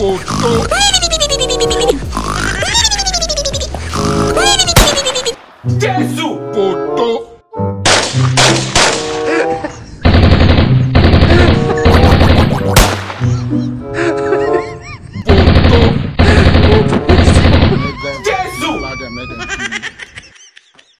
おっと。ですおっと。